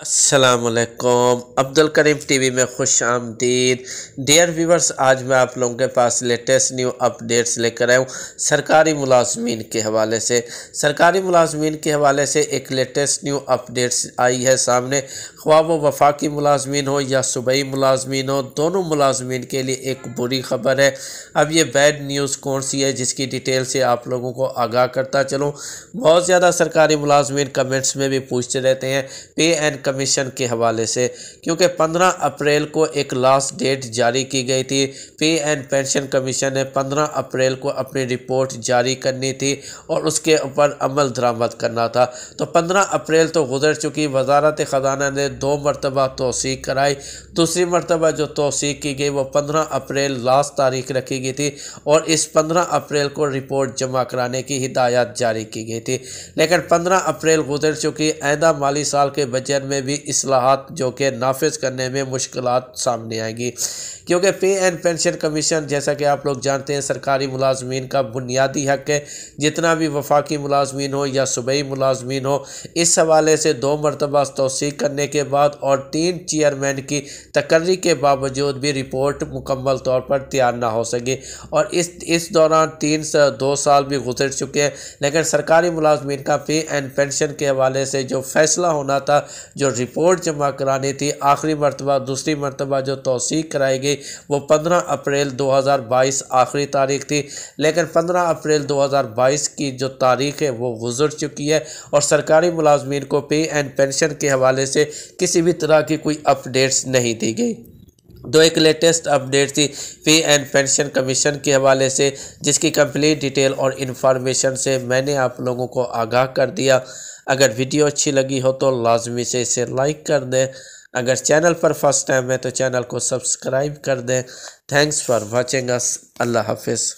असलकुम अब्दुल करीम टीवी में खुश आमदीद। डियर व्यूवर्स आज मैं आप लोगों के पास लेटेस्ट न्यू अपडेट्स लेकर आया हूँ सरकारी मुलाजमीन के हवाले से। सरकारी मुलाजमीन के हवाले से एक लेटेस्ट न्यू अपडेट्स आई है सामने। ख्वा वो वफाकी मुलाजमीन हो या सूबई मुलाजमीन हो, दोनों मुलाजमीन के लिए एक बुरी खबर है। अब ये बैड न्यूज़ कौन सी है जिसकी डिटेल से आप लोगों को आगाह करता चलूँ? बहुत ज़्यादा सरकारी मुलाजमीन कमेंट्स में भी पूछते रहते हैं। पे एंड कमीशन के हवाले से, क्योंकि 15 अप्रैल को एक लास्ट डेट जारी की गई थी। पे एंड पेंशन कमीशन ने 15 अप्रैल को अपनी रिपोर्ट जारी करनी थी और उसके ऊपर अमल दरामद करना था। तो 15 अप्रैल तो गुजर चुकी, वजारत ख़जाना ने दो मरतबा तोसी कराई। दूसरी मरतबा जो तोसी की गई, वो पंद्रह अप्रैल लास्ट तारीख रखी गई थी और इस पंद्रह अप्रैल को रिपोर्ट जमा कराने की हिदायत जारी की गई थी। लेकिन पंद्रह अप्रैल गुजर चुकी आइंदा माली साल के बजट में भी असलाहत जो कि नाफिज करने में मुश्किल सामने आएँगी। क्योंकि पे एंड पेंशन कमीशन, जैसा कि आप लोग जानते हैं, सरकारी मुलाजमीन का बुनियादी हक है। जितना भी वफाकी मुलाजमीन हो या सूबई मुलाजमीन हो, इस हवाले से दो मरतबा तोसी करने के बाद और तीन चेयरमैन की तकर्री के बावजूद भी रिपोर्ट मुकम्मल तौर पर तैयार ना हो सके। और इस इस दौरान तीन से दो साल भी गुजर चुके हैं। लेकिन सरकारी मुलाजमीन का पे एंड पेंशन के हवाले से जो फैसला होना था, जो रिपोर्ट जमा करानी थी, आखिरी मरतबा, दूसरी मरतबा जो तोसीक कराई गई वो पंद्रह अप्रैल दो हज़ार बाईस आखिरी तारीख थी। लेकिन पंद्रह अप्रैल दो हज़ार बाईस की जो तारीख है, वो गुजर चुकी है और सरकारी मुलाजमीन को पे एंड पेंशन के हवाले से किसी भी तरह की कोई अपडेट्स नहीं दी गई। दो एक लेटेस्ट अपडेट थी पे एंड पेंशन कमीशन के हवाले से, जिसकी कंप्लीट डिटेल और इन्फॉर्मेशन से मैंने आप लोगों को आगाह कर दिया। अगर वीडियो अच्छी लगी हो तो लाजमी से इसे लाइक कर दें। अगर चैनल पर फ़र्स्ट टाइम है तो चैनल को सब्सक्राइब कर दें। Thanks for watching us. अल्लाह हाफिज़।